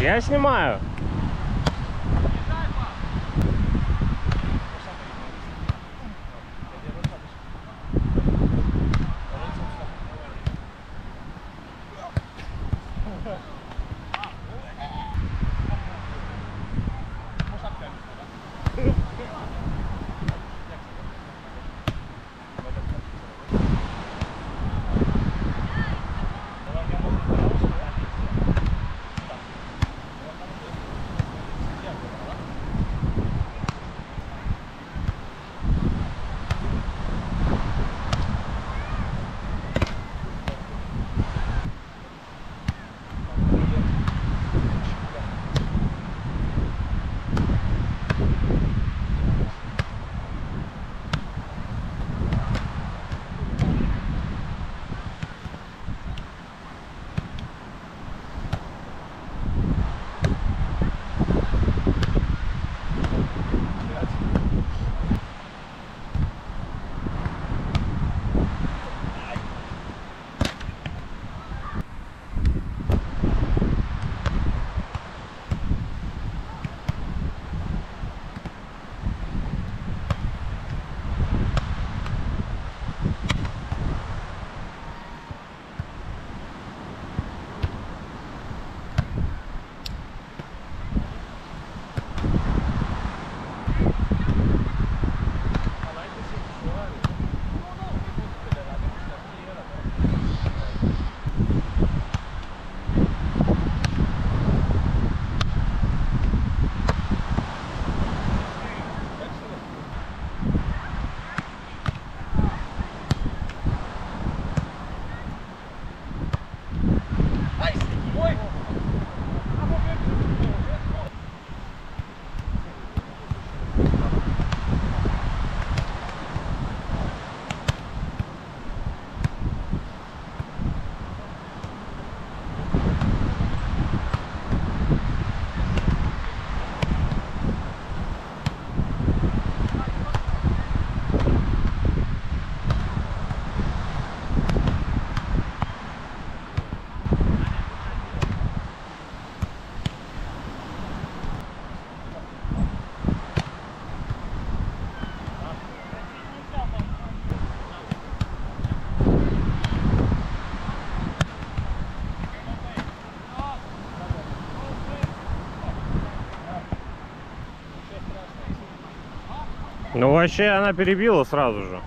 Я снимаю. Ну вообще она перебила сразу же.